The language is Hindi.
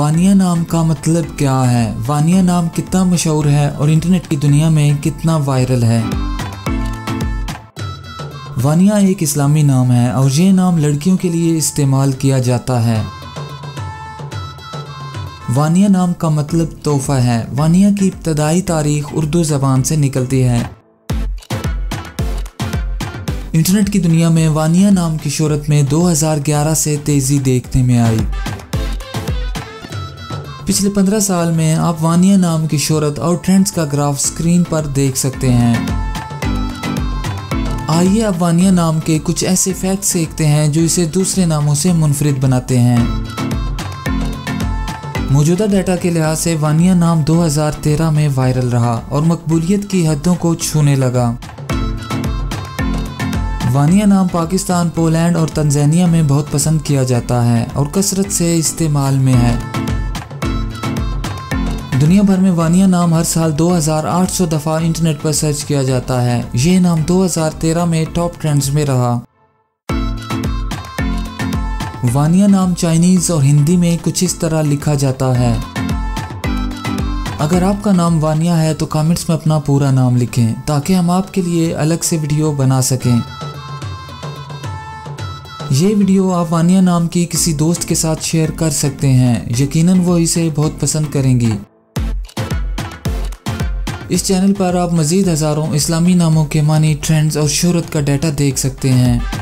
वानिया नाम का मतलब क्या है? वानिया नाम कितना मशहूर है और इंटरनेट की दुनिया में कितना वायरल है? वानिया एक इस्लामी नाम है और ये नाम लड़कियों के लिए इस्तेमाल किया जाता है। वानिया नाम का मतलब तोहफा है। वानिया की इब्तदाई तारीख उर्दू ज़बान से निकलती है। इंटरनेट की दुनिया में वानिया नाम की शोहरत में 2011 से तेज़ी देखने में आई। पिछले 15 साल में आप वानिया नाम की शोहरत और ट्रेंड्स का ग्राफ स्क्रीन पर देख सकते हैं। आइए अब वानिया नाम के कुछ ऐसे फैक्ट सीखते हैं जो इसे दूसरे नामों से मुनफरद बनाते हैं। मौजूदा डाटा के लिहाज से वानिया नाम 2013 में वायरल रहा और मकबूलियत की हदों को छूने लगा। वानिया नाम पाकिस्तान, पोलैंड और तंजानिया में बहुत पसंद किया जाता है और कसरत से इस्तेमाल में है। दुनिया भर में वानिया नाम हर साल 2800 दफ़ा इंटरनेट पर सर्च किया जाता है। ये नाम 2013 में टॉप ट्रेंड्स में रहा। वानिया नाम चाइनीज़ और हिंदी में कुछ इस तरह लिखा जाता है। अगर आपका नाम वानिया है तो कमेंट्स में अपना पूरा नाम लिखें, ताकि हम आपके लिए अलग से वीडियो बना सकें। ये वीडियो आप वानिया नाम की किसी दोस्त के साथ शेयर कर सकते हैं। यकीनन वो इसे बहुत पसंद करेंगी। इस चैनल पर आप मज़ीद हज़ारों इस्लामी नामों के मानी ट्रेंड्स और शहरत का डाटा देख सकते हैं।